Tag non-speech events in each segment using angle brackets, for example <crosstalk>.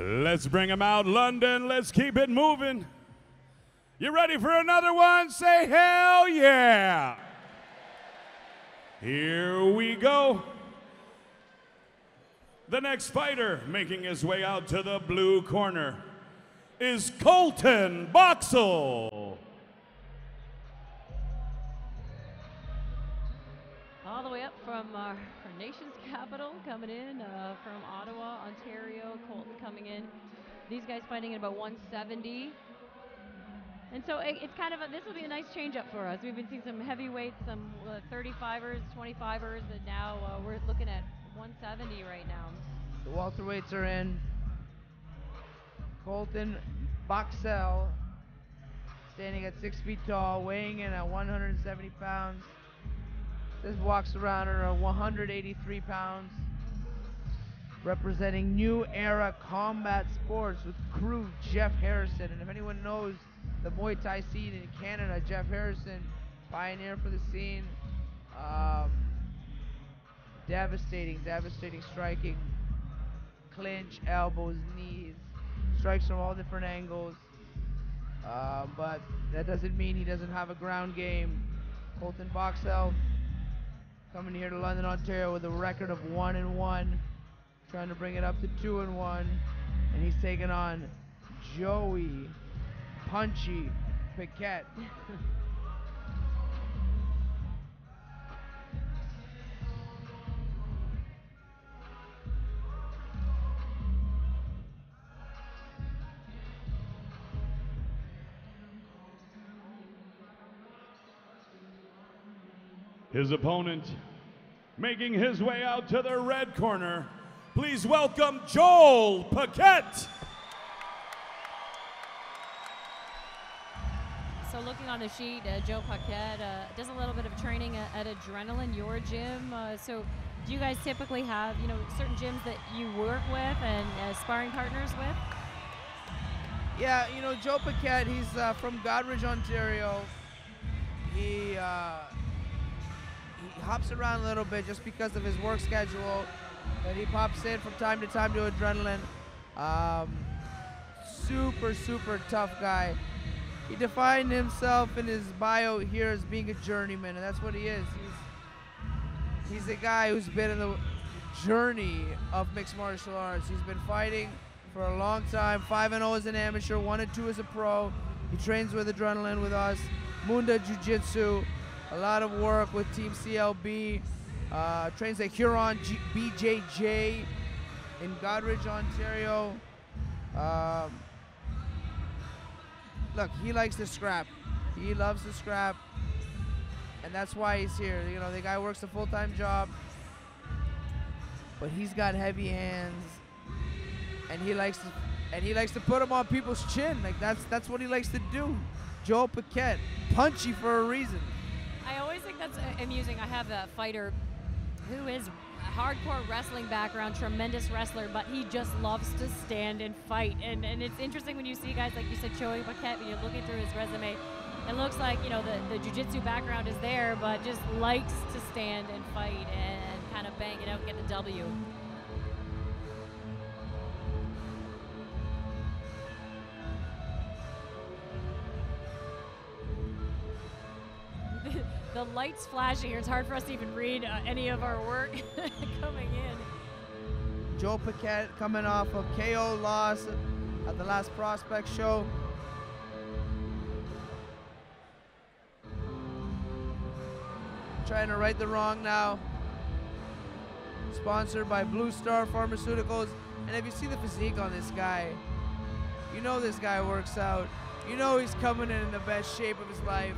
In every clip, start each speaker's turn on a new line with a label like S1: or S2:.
S1: Let's bring him out, London. Let's keep it moving. You ready for another one? Say hell yeah. Here we go. The next fighter making his way out to the blue corner is Colton Boxell.
S2: All the way up from our nation's capital, coming in uh, from Ottawa, Ontario. Colton coming in. These guys fighting at about 170. And so it, it's kind of a, this will be a nice change up for us. We've been seeing some heavyweights, some uh, 35ers, 25ers, and now uh, we're looking at 170 right now.
S3: The welterweights are in. Colton Boxell, standing at six feet tall, weighing in at 170 pounds. This walks around at 183 pounds. Representing New Era Combat Sports with crew Jeff Harrison. And if anyone knows the Muay Thai scene in Canada, Jeff Harrison, pioneer for the scene. Um, devastating, devastating striking. Clinch, elbows, knees, strikes from all different angles. Uh, but that doesn't mean he doesn't have a ground game. Colton Boxell coming here to London, Ontario with a record of one and one, trying to bring it up to two and one, and he's taking on Joey Punchy Paquette. <laughs>
S1: His opponent making his way out to the red corner. Please welcome Joel Paquette.
S2: So looking on the sheet, uh, Joe Paquette uh, does a little bit of training at, at Adrenaline, your gym. Uh, so do you guys typically have, you know, certain gyms that you work with and uh, sparring partners with?
S3: Yeah, you know, Joe Paquette, he's uh, from Goderich, Ontario. He, uh, he hops around a little bit just because of his work schedule. But he pops in from time to time to Adrenaline. Um, super, super tough guy. He defined himself in his bio here as being a journeyman, and that's what he is. He's, he's a guy who's been in the journey of mixed martial arts. He's been fighting for a long time. 5 0 as an amateur, 1 and 2 as a pro. He trains with Adrenaline with us. Munda Jiu Jitsu, a lot of work with Team CLB. Uh, trains at Huron G- BJJ in Goderich, Ontario. Um, look, he likes to scrap. He loves to scrap. And that's why he's here. You know, the guy works a full-time job. But he's got heavy hands. And he likes to and he likes to put them on people's chin. Like that's that's what he likes to do. Joe Paquette. Punchy for a reason.
S2: I always think that's amusing. I have a fighter who is hardcore wrestling background, tremendous wrestler, but he just loves to stand and fight. And and it's interesting when you see guys like you said, Joey Paquette, when you're looking through his resume, it looks like you know the the jujitsu background is there, but just likes to stand and fight and kind of bang it out, and get the W. lights flashing here. It's hard for us to even read uh, any of our work <laughs> coming in.
S3: Joe Paquette coming off of KO loss at the last prospect show. Trying to right the wrong now. Sponsored by Blue Star Pharmaceuticals. And if you see the physique on this guy, you know this guy works out. You know he's coming in in the best shape of his life.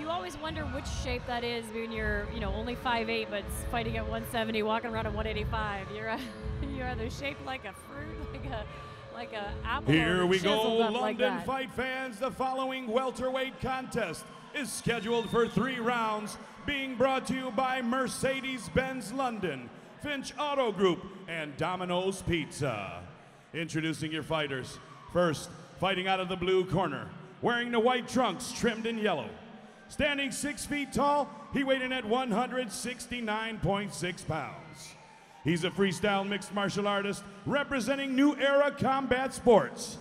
S2: You always wonder which shape that is when you're, you know, only 5'8", but fighting at 170, walking around at 185. You're, uh, <laughs> you're either shaped like a fruit, <laughs> like a, like a apple.
S1: Here we go, London
S2: like
S1: fight fans. The following welterweight contest is scheduled for three rounds, being brought to you by Mercedes-Benz London, Finch Auto Group, and Domino's Pizza. Introducing your fighters. First, fighting out of the blue corner, wearing the white trunks trimmed in yellow. Standing six feet tall, he weighed in at 169.6 pounds. He's a freestyle mixed martial artist representing New Era Combat Sports.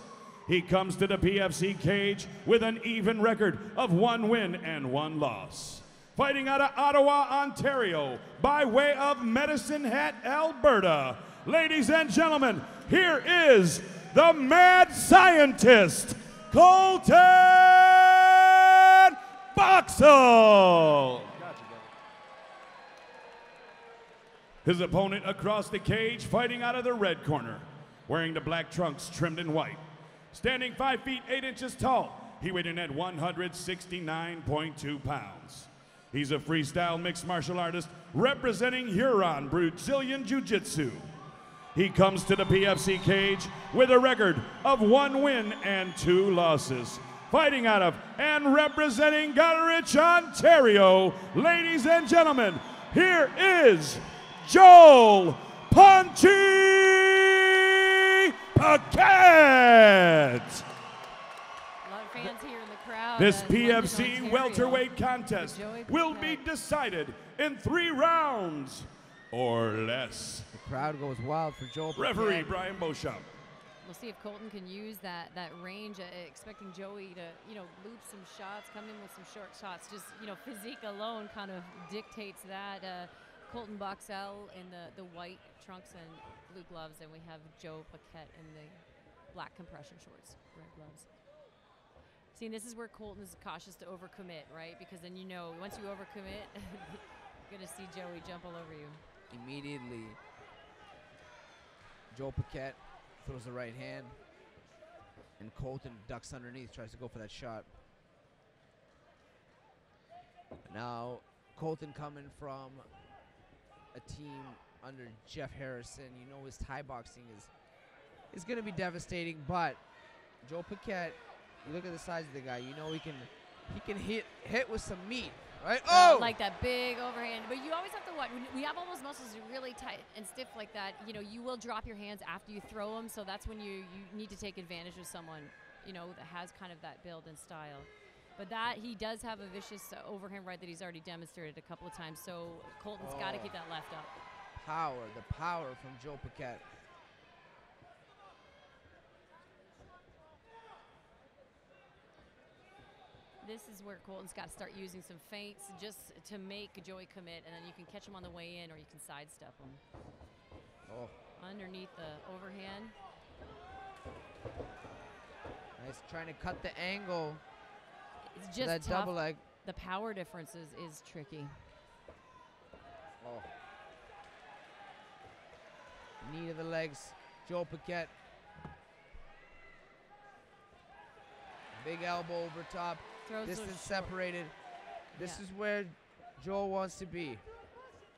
S1: He comes to the PFC cage with an even record of one win and one loss. Fighting out of Ottawa, Ontario, by way of Medicine Hat, Alberta. Ladies and gentlemen, here is the mad scientist, Colton Boxell. His opponent across the cage, fighting out of the red corner, wearing the black trunks trimmed in white. Standing 5 feet 8 inches tall, he weighed in at 169.2 pounds. He's a freestyle mixed martial artist representing Huron Brazilian Jiu Jitsu. He comes to the PFC cage with a record of one win and two losses. Fighting out of and representing Goderich, Ontario, ladies and gentlemen, here is Joel Punchy Paquette.
S2: A lot of fans here in the crowd.
S1: This PFC welterweight contest will be decided in three rounds or less.
S3: The crowd goes wild for Joel.
S1: Referee Brian Beauchamp.
S2: We'll see if Colton can use that that range. Uh, expecting Joey to you know loop some shots, come in with some short shots. Just you know physique alone kind of dictates that. Uh, Colton Boxell in the the white trunks and blue gloves, and we have Joe Paquette in the black compression shorts, red gloves. See, this is where Colton is cautious to overcommit, right? Because then you know once you overcommit, <laughs> you're gonna see Joey jump all over you.
S3: Immediately, Joe Paquette throws the right hand, and Colton ducks underneath, tries to go for that shot. Now, Colton coming from a team under Jeff Harrison, you know his Thai boxing is is going to be devastating. But Joe Paquette, you look at the size of the guy, you know he can he can hit hit with some meat, right?
S2: Uh,
S3: Oh,
S2: like that big overhand. But you always have to watch. When we have all those muscles really tight and stiff like that. You know, you will drop your hands after you throw them. So that's when you you need to take advantage of someone, you know, that has kind of that build and style. But that he does have a vicious uh, overhand right that he's already demonstrated a couple of times. So Colton's got to
S3: Oh.
S2: keep that left up.
S3: power, the power from Joe Paquette.
S2: This is where Colton's got to start using some feints just to make Joey commit, and then you can catch him on the way in or you can sidestep him.
S3: Oh,
S2: Underneath the overhand.
S3: nice, trying to cut the angle.
S2: It's just
S3: that
S2: tough.
S3: double leg.
S2: The power differences is, tricky.
S3: Oh. Knee to the legs, Joe Paquette. Big elbow over top,
S2: Throws
S3: distance separated. This
S2: Yeah.
S3: is where Joel wants to be.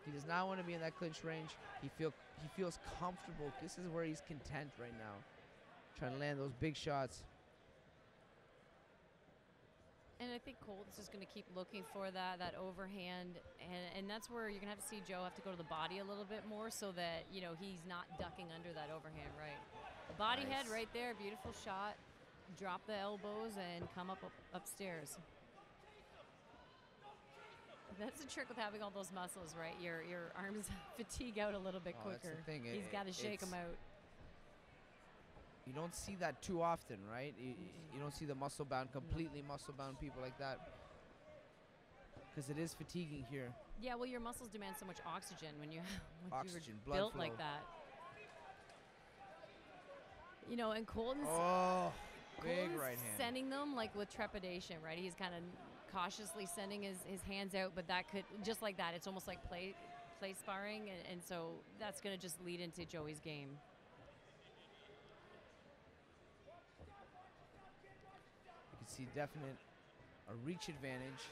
S3: He does not want to be in that clinch range. He feel he feels comfortable. This is where he's content right now. Trying to land those big shots.
S2: And I think Colton's just going to keep looking for that that overhand, and and that's where you're going to have to see Joe have to go to the body a little bit more, so that you know he's not ducking under that overhand right. Body head right there, beautiful shot. Drop the elbows and come up, up upstairs. That's the trick with having all those muscles, right? Your your arms <laughs> fatigue out a little bit
S3: Oh, that's the
S2: quicker.
S3: thing,
S2: He's got to shake them out.
S3: You don't see that too often, right? You, you don't see the muscle bound, completely muscle bound people like that. Because it is fatiguing here.
S2: Yeah, well, your muscles demand so much oxygen when you <laughs> when
S3: Oxygen,
S2: you were built
S3: flow.
S2: like that. You know, and Colton's,
S3: Oh, big right hand.
S2: sending them like with trepidation, right? He's kind of cautiously sending his, his hands out, but that could just like that. It's almost like play play sparring, and, and so that's going to just lead into Joey's game.
S3: You can see definite a reach advantage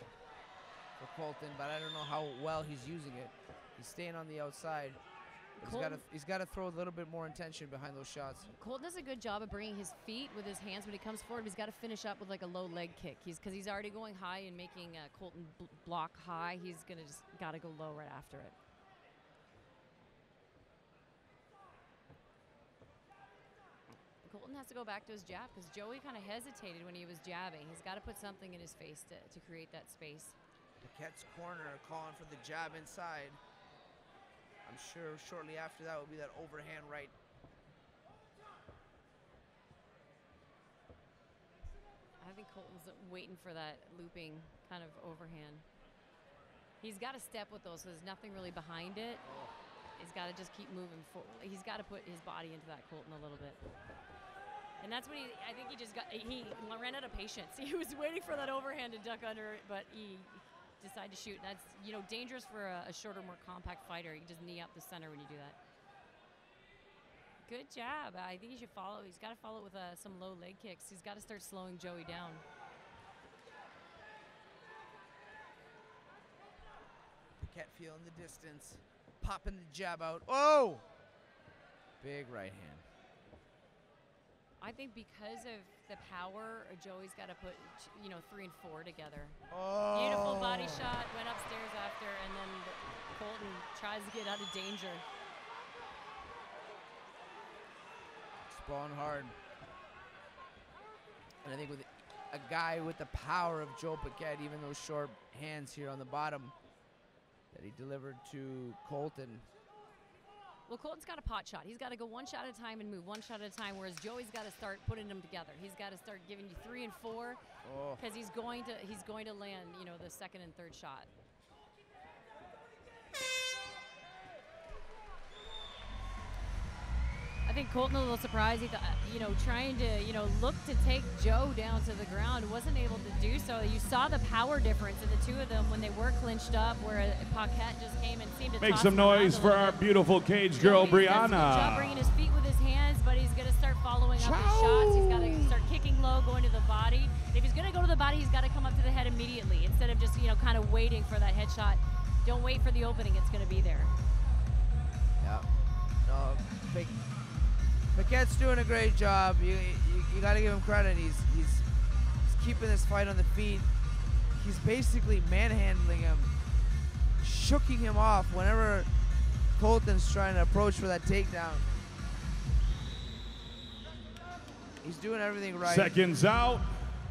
S3: for Colton, but I don't know how well he's using it. He's staying on the outside. But he's got to he's got to throw a little bit more intention behind those shots.
S2: Colton does a good job of bringing his feet with his hands when he comes forward. But he's got to finish up with like a low leg kick. He's because he's already going high and making uh, Colton bl- block high. He's gonna just got to go low right after it. Colton has to go back to his jab because Joey kind of hesitated when he was jabbing. He's got to put something in his face to, to create that space.
S3: Paquette's corner calling for the jab inside. I'm sure shortly after that will be that overhand right.
S2: I think Colton's waiting for that looping kind of overhand. He's got to step with those, so there's nothing really behind it. He's got to just keep moving forward. He's got to put his body into that Colton a little bit. And that's when he, I think he just got, he ran out of patience. <laughs> He was waiting for that overhand to duck under it, but he decided to shoot. That's, you know, dangerous for a, a shorter, more compact fighter. You just knee up the center when you do that. Good job. I think he should follow. He's got to follow it with uh, some low leg kicks. He's got to start slowing Joey down.
S3: Paquette feel in the distance, popping the jab out. Oh! Big right hand.
S2: I think because of the power, uh, Joey's got to put, you know, three and four together.
S3: Oh!
S2: Beautiful body shot, went upstairs after, and then Colton tries to get out of danger.
S3: Spawn hard. And I think with a guy with the power of Joe Paquette, even those short hands here on the bottom that he delivered to Colton,
S2: Well, Colton's got a pot shot. He's got to go one shot at a time and move one shot at a time, whereas Joey's got to start putting them together. He's got to start giving you three and four
S3: oh.
S2: because he's going to he's going to land, you know, the second and third shot. I think Colton a little surprised. He thought, you know, trying to, you know, look to take Joe down to the ground, wasn't able to do so. You saw the power difference in the two of them when they were clinched up, where uh, Paquette just came and seemed to
S1: Make
S2: toss
S1: some noise for our
S2: bit.
S1: beautiful cage girl,
S2: Joey does a good job bringing his feet with his hands, but he's going to start following up his shots. He's got to start kicking low, going to the body. If he's going to go to the body, he's got to come up to the head immediately instead of just, you know, kind of waiting for that headshot. Don't wait for the opening. It's going to be there.
S3: yeah. No, big. Paquette's doing a great job. You, you, you got to give him credit. He's, he's he's keeping this fight on the feet. He's basically manhandling him, shooking him off whenever Colton's trying to approach for that takedown. He's doing everything right.
S1: Seconds out.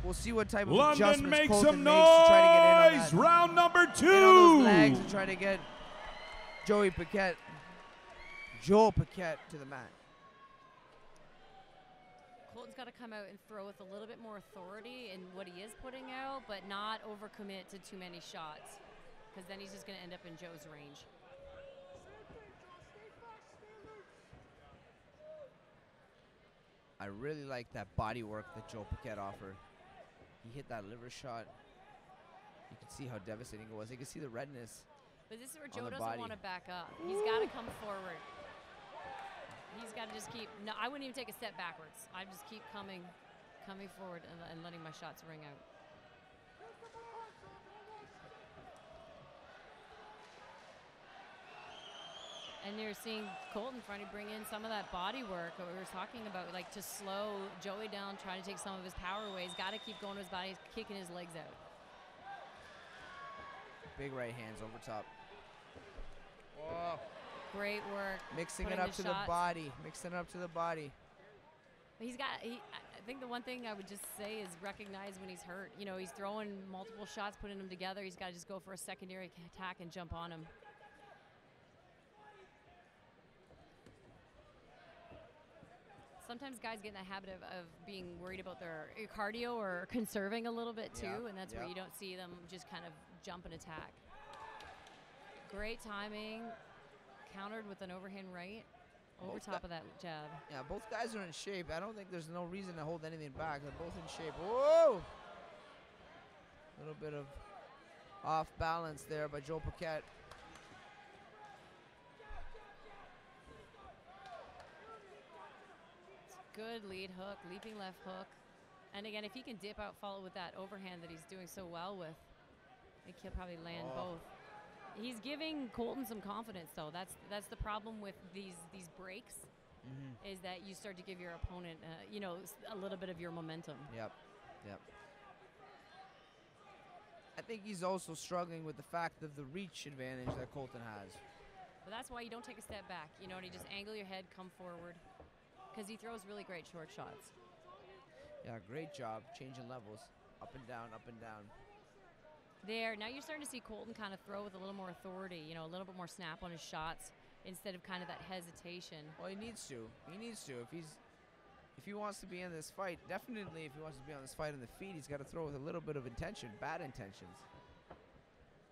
S3: We'll see what type of
S1: London
S3: adjustments
S1: make
S3: Colton
S1: some
S3: makes to try to get in on
S1: noise.
S3: that.
S1: Round number
S3: Get on those
S1: two.
S3: legs and try to get Joey Paquette, Joel Paquette to the mat.
S2: Got to come out and throw with a little bit more authority in what he is putting out, but not overcommit to too many shots, because then he's just going to end up in Joe's range.
S3: I really like that body work that Joe Paquette offered. He hit that liver shot. You can see how devastating it was. You can see the redness.
S2: But this is where Joe doesn't want to back up. He's got to come forward. He's got to just keep. No, I wouldn't even take a step backwards. I just keep coming, coming forward and, and letting my shots ring out. And you're seeing Colton trying to bring in some of that body work that we were talking about, like to slow Joey down, trying to take some of his power away. He's got to keep going to his body, kicking his legs out.
S3: Big right hands over top.
S2: Great work.
S3: Mixing it up to
S2: shots.
S3: the body. Mixing it up to the body.
S2: But He's got. He, I think the one thing I would just say is recognize when he's hurt. You know, he's throwing multiple shots, putting them together. He's got to just go for a secondary attack and jump on him. Sometimes guys get in the habit of, of being worried about their cardio or conserving a little bit too,
S3: Yeah,
S2: and that's where you don't see them just kind of jump and attack. Great timing, countered with an overhand right over
S3: Both
S2: top of that jab.
S3: Yeah, both guys are in shape. I don't think there's no reason to hold anything back. They're both in shape. Whoa! A little bit of off balance there by Joe Paquette.
S2: Good lead hook, leaping left hook. And again, if he can dip out, follow with that overhand that he's doing so well with, I think he'll probably land
S3: Oh.
S2: both. He's giving Colton some confidence, though. That's that's the problem with these these breaks,
S3: Mm-hmm.
S2: is that you start to give your opponent, uh, you know, a little bit of your momentum.
S3: Yep, yep. I think he's also struggling with the fact of the reach advantage that Colton has.
S2: But that's why you don't take a step back, you know, and you just angle your head, come forward, because he throws really great short shots.
S3: Yeah, great job changing levels, up and down, up and down.
S2: There, now you're starting to see Colton kind of throw with a little more authority, you know, a little bit more snap on his shots. instead of kind of that hesitation.
S3: Well, he needs to. He needs to. If he's if he wants to be in this fight, definitely if he wants to be on this fight in the feet, he's got to throw with a little bit of intention, bad intentions.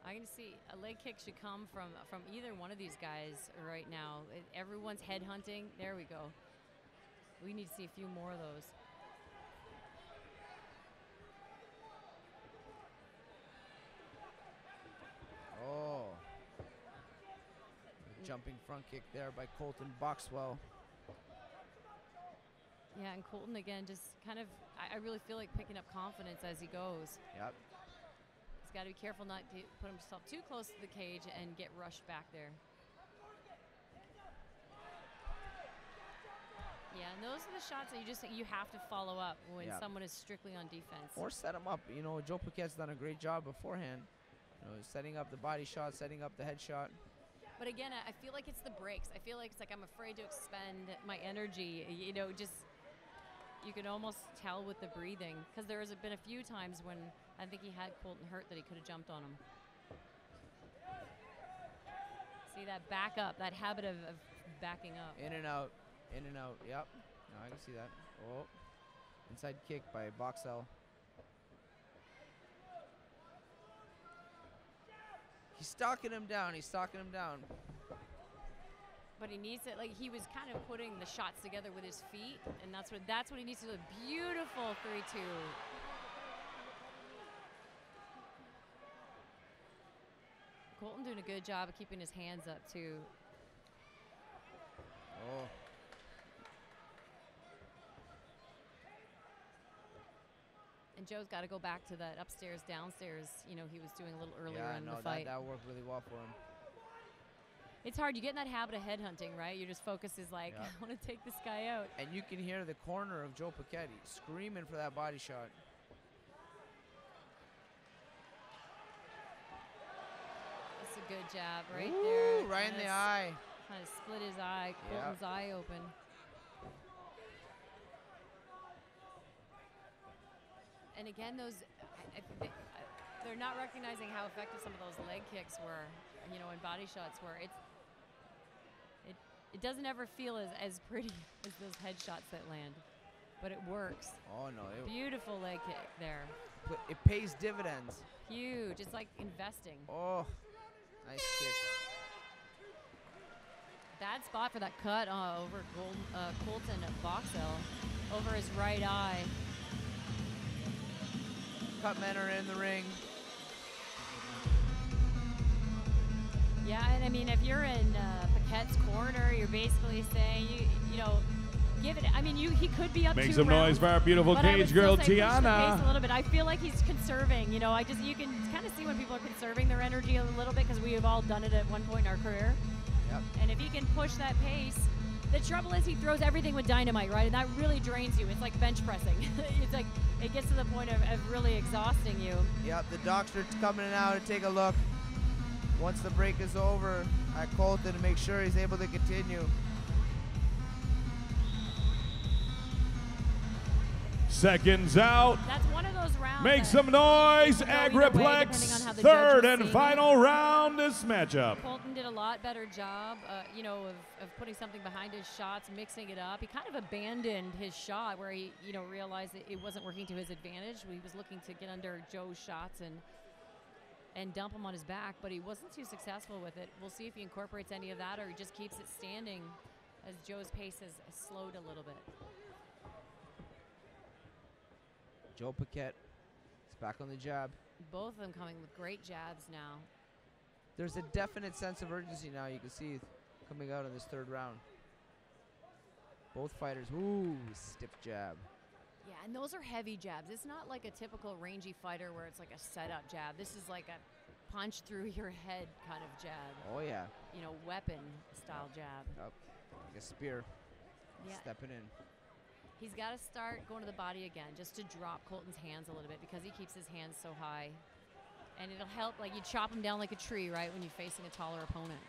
S2: I can see a leg kick should come from from either one of these guys right now. Everyone's head hunting. There we go. We need to see a few more of those.
S3: Oh. Mm. Jumping front kick there by Colton Boxell.
S2: Yeah, and Colton again, just kind of, I, I really feel like picking up confidence as he goes.
S3: Yep.
S2: He's got to be careful not to put himself too close to the cage and get rushed back there. Yeah, and those are the shots that you just you have to follow up when
S3: Yeah.
S2: someone is strictly on defense.
S3: Or set him up. You know, Joe Paquette's done a great job beforehand. Know, setting up the body shot, setting up the head shot.
S2: But again, I I feel like it's the breaks. I feel like it's like I'm afraid to expend my energy. You know, just you can almost tell with the breathing because there has been a few times when I think he had Colton hurt that he could have jumped on him. See that back up, that habit of, of backing up.
S3: In and out, in and out. Yep. No, I can see that. Oh. Inside kick by Boxell. He's stalking him down. He's stalking him down.
S2: But he needs it. Like he was kind of putting the shots together with his feet, and that's what that's what he needs to do. Beautiful three-two. Colton doing a good job of keeping his hands up too.
S3: Oh.
S2: And Joe's got to go back to that upstairs, downstairs. You know, he was doing a little earlier
S3: yeah,
S2: in
S3: no,
S2: the fight.
S3: That, that worked really well for him.
S2: It's hard. You get in that habit of headhunting, right? Your just focus is like,
S3: Yeah. <laughs>
S2: I want to take this guy out.
S3: And you can hear the corner of Joe Paquette screaming for that body shot.
S2: That's a good jab right
S3: Ooh,
S2: there.
S3: right in the eye.
S2: Kind of split his eye. Colton's eye open. And again, those, I, I, think they, I, they're not recognizing how effective some of those leg kicks were, you know, and body shots were. It's, it, it doesn't ever feel as, as pretty <laughs> as those headshots that land, but it works.
S3: Oh no, it,
S2: Beautiful leg kick there.
S3: it pays dividends.
S2: Huge. It's like investing.
S3: Oh, nice kick.
S2: Bad spot for that cut uh, over Gold, uh, Colton Boxell over his right eye.
S3: Cut men are in the ring.
S2: Yeah, and I mean, if you're in uh, Paquette's corner, you're basically saying, you, you know, give it. I mean, you he could be up
S1: Make
S2: two
S1: some noise
S2: rounds,
S1: for our beautiful
S2: but I would
S1: cage girl,
S2: say push the pace
S1: Tiana.
S2: a little bit. I feel like he's conserving. You know, I just you can kind of see when people are conserving their energy a little bit because we have all done it at one point in our career.
S3: Yep.
S2: And if he can push that pace, the trouble is he throws everything with dynamite, right? And that really drains you. It's like bench pressing. <laughs> it's like it gets to the point of, of really exhausting you.
S3: Yep, the doctor coming out to take a look. Once the break is over at Colton to make sure he's able to continue.
S1: Seconds out.
S2: That's one of those rounds.
S1: Make some noise.
S2: way,
S1: Agriplex, third and final round this matchup.
S2: Colton did a lot better job, uh, you know, of, of putting something behind his shots, mixing it up. He kind of abandoned his shot where he, you know, realized that it wasn't working to his advantage. He was looking to get under Joe's shots and and dump him on his back, but he wasn't too successful with it. We'll see if he incorporates any of that or he just keeps it standing as Joe's pace has slowed a little bit.
S3: Joe Paquette is back on the jab.
S2: Both of them coming with great jabs now.
S3: There's a definite sense of urgency now you can see coming out in this third round. Both fighters, ooh, stiff jab.
S2: Yeah, and those are heavy jabs. It's not like a typical rangy fighter where it's like a setup jab. This is like a punch through <laughs> your head kind of jab.
S3: Oh yeah,
S2: You know, weapon style jab.
S3: up like a spear,
S2: Yeah,
S3: stepping in.
S2: He's got to start going to the body again just to drop Colton's hands a little bit because he keeps his hands so high. And it'll help, like you chop him down like a tree, right, when you're facing a taller opponent.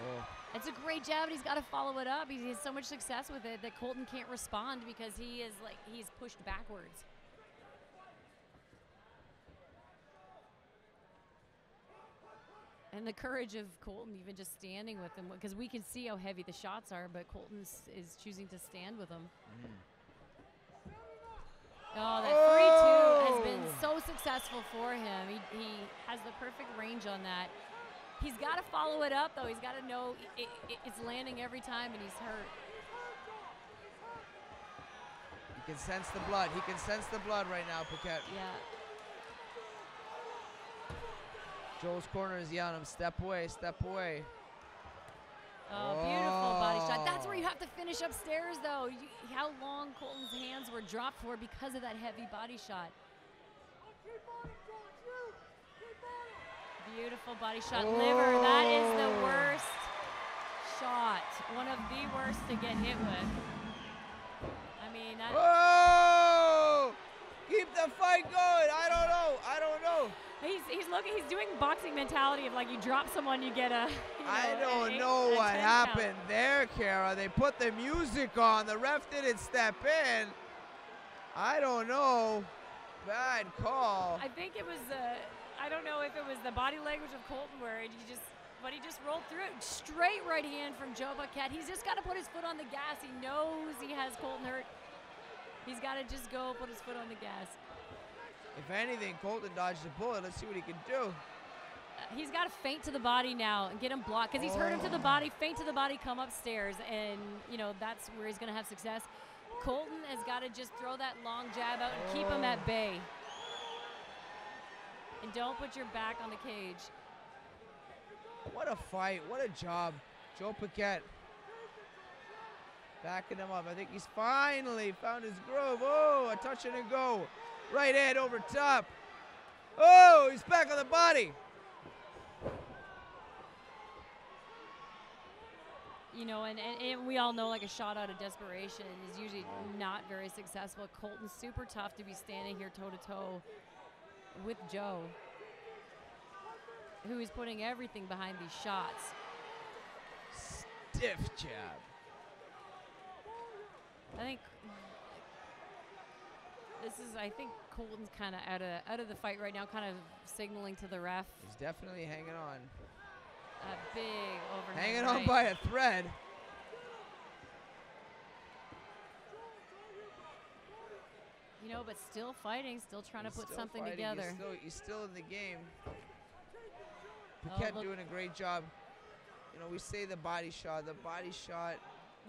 S3: Oh,
S2: It's a great jab, and he's got to follow it up. He has so much success with it that Colton can't respond because he is like he's pushed backwards. And the courage of Colton even just standing with him because we can see how heavy the shots are, but Colton is choosing to stand with them. Mm. Oh, that
S3: oh.
S2: 3 2 has been so successful for him. He, he has the perfect range on that. He's got to follow it up, though. He's got to know it, it, it's landing every time, and he's hurt.
S3: He can sense the blood. He can sense the blood right now, Paquette.
S2: Yeah.
S3: Joe's corner is yelling him, step away, step away.
S2: Oh, beautiful body shot. Oh. That's where you have to finish upstairs, though. You, how long Colton's hands were dropped for because of that heavy body shot. Beautiful body shot. Oh. Liver, that is the oh. worst shot. One of the worst to get hit with. I mean, that.
S3: Oh! Keep the fight going. I don't know. I don't know.
S2: He's he's looking. He's doing boxing mentality of like you drop someone, you get a. <laughs> You know,
S3: I don't know what happened count. there, Kara. They put the music on. The ref didn't step in. I don't know. Bad call.
S2: I think it was. Uh, I don't know if it was the body language of Colton where he just. But he just rolled through it. Straight right hand from Joe Paquette. He's just got to put his foot on the gas. He knows he has Colton hurt. He's got to just go put his foot on the gas.
S3: If anything, Colton dodged a bullet. Let's see what he can do.
S2: He's got to feint to the body now and get him blocked because he's oh. hurt him to the oh. body. feint to the body, come upstairs, and you know that's where he's going to have success. Colton has got to just throw that long jab out and oh. keep him at oh. bay. And don't put your back on the cage.
S3: What a fight. What a job. Joe Paquette backing him up. I think he's finally found his groove. Oh, a touch and a go. Right hand over top. Oh, he's back on the body.
S2: You know, and, and, and, we all know like a shot out of desperation is usually not very successful. Colton's super tough to be standing here toe to toe with Joe, who is putting everything behind these shots.
S3: Stiff jab.
S2: I think this is, I think Colton's kind of out of out of the fight right now, kind of signaling to the ref.
S3: He's definitely hanging on.
S2: A big overhand.
S3: Hanging
S2: right.
S3: on by a thread.
S2: You know, but still fighting, still trying
S3: he's
S2: to put something fighting. together.
S3: He's still, he's still in the game. Paquette oh, doing a great job. You know, we say the body shot. The body shot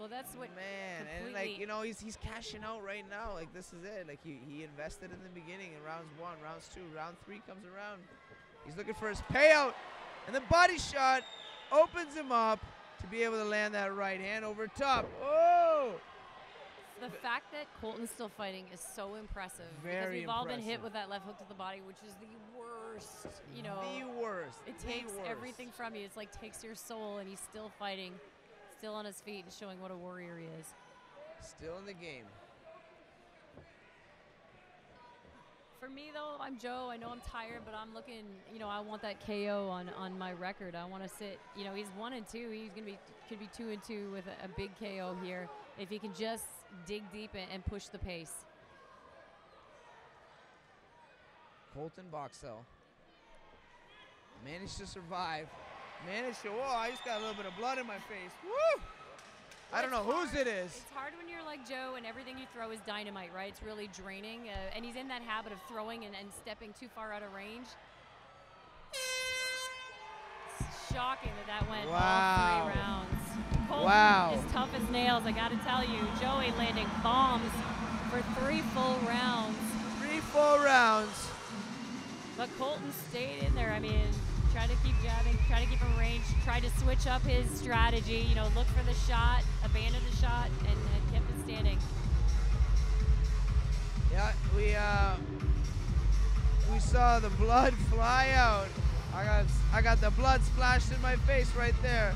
S2: well, that's oh, what
S3: man, and like you know, he's he's cashing out right now. Like this is it. Like he he invested in the beginning in rounds one, rounds two, round three comes around. He's looking for his payout, and the body shot opens him up to be able to land that right hand over top. Oh!
S2: The fact that Colton's still fighting is so impressive
S3: Very
S2: because we've
S3: impressive.
S2: all been hit with that left hook to the body, which is the worst. You know,
S3: the worst.
S2: It takes
S3: worst.
S2: everything from you. It's like takes your soul, and he's still fighting still on his feet and showing what a warrior he is.
S3: Still in the game.
S2: For me though, I'm Joe. I know I'm tired, but I'm looking. You know, I want that KO on on my record. I want to sit. You know, he's one and two. He's gonna be could be two and two with a, a big KO here if he can just dig deep and, and push the pace.
S3: Colton Boxell managed to survive Managed to, whoa, I just got a little bit of blood in my face. Woo! I don't know whose it is.
S2: It's hard when you're like Joe and everything you throw is dynamite, right? It's really draining. Uh, and he's in that habit of throwing and, and stepping too far out of range. It's shocking that that went wow. all three rounds. Colton
S3: wow.
S2: is tough as nails, I got to tell you. Joey landing bombs for three full rounds.
S3: Three full rounds.
S2: But Colton stayed in there. I mean, try to keep jabbing, try to keep him range, try to switch up his strategy, you know, look for the shot, abandon the shot, and, and kept it standing.
S3: Yeah, we uh, we saw the blood <laughs> fly out. I got I got the blood splashed in my face right there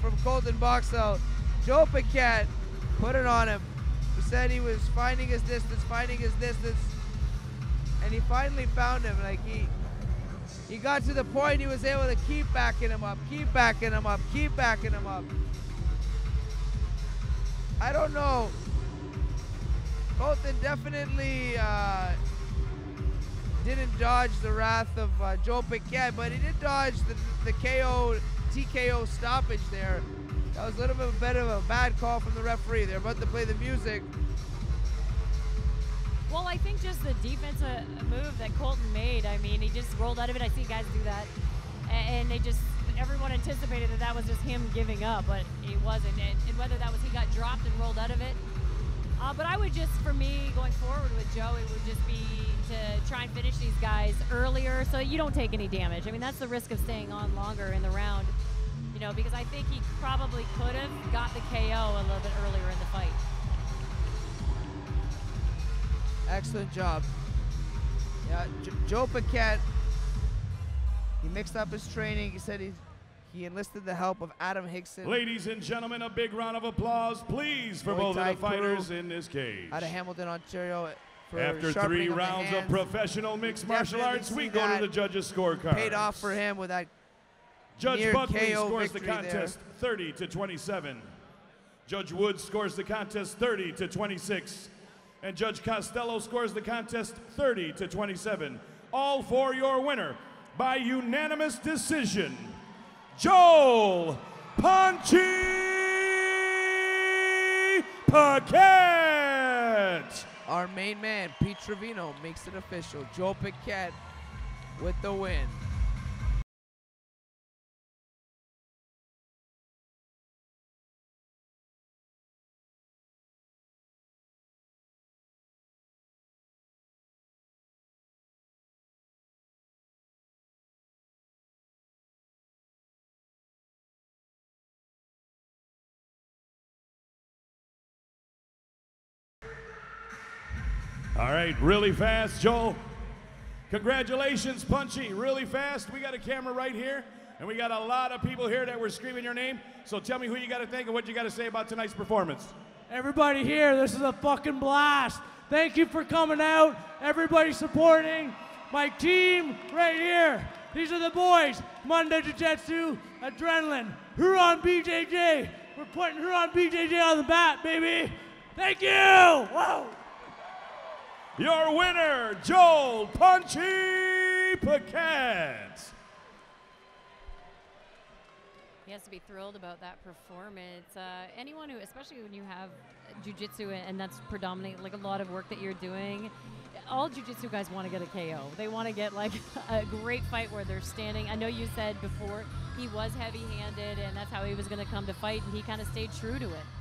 S3: from Colton Boxell. Joe Paquette put it on him. He said he was finding his distance, finding his distance, and he finally found him. Like he he got to the point he was able to keep backing him up, keep backing him up, keep backing him up. I don't know. Colton definitely uh, didn't dodge the wrath of uh, Joe Paquette, but he did dodge the, the KO, TKO stoppage there. That was a little bit of a bad call from the referee. They're about to play the music.
S2: Well, I think just the defensive move that Colton made. I mean, he just rolled out of it. I see guys do that, and they just everyone anticipated that that was just him giving up, but it wasn't. And, and whether that was he got dropped and rolled out of it. Uh, but I would just, for me, going forward with Joe, it would just be to try and finish these guys earlier so you don't take any damage. I mean, that's the risk of staying on longer in the round, you know, because I think he probably could have got the KO a little bit earlier in the fight.
S3: Excellent job. Yeah, J- Joe Paquette, he mixed up his training. He said he, he enlisted the help of Adam Hickson
S1: Ladies and gentlemen, a big round of applause, please, for
S3: Muay
S1: both of the fighters in this cage.
S3: out of Hamilton, Ontario. For
S1: After three rounds of professional mixed martial arts, we go to the judges' scorecard.
S3: Paid off for him with that
S1: Judge Buckley
S3: KO
S1: scores the
S3: victory there.
S1: contest 30 to 27. Judge Woods scores the contest 30 to 26. And Judge Costello scores the contest 30 to 27. All for your winner by unanimous decision, Joel Punchy Paquette.
S3: Our main man, Pete Trevino, makes it official. Joel Paquette with the win.
S1: All right, really fast, Joel. Congratulations, Punchy. Really fast. We got a camera right here, and we got a lot of people here that were screaming your name. So tell me who you got to thank and what you got to say about tonight's performance.
S4: Everybody here, this is a fucking blast. Thank you for coming out. Everybody supporting my team right here. These are the boys. Monday Jiu Jitsu, Adrenaline, Huron BJJ. We're putting Huron BJJ on the map, baby. Thank you. Whoa.
S1: Your winner, Joel Punchy Paquette.
S2: He has to be thrilled about that performance. Uh, anyone who, especially when you have jujitsu and that's predominant, like a lot of work that you're doing, all jujitsu guys want to get a KO. They want to get like <laughs> a great fight where they're standing. I know you said before he was heavy handed and that's how he was going to come to fight, and he kind of stayed true to it.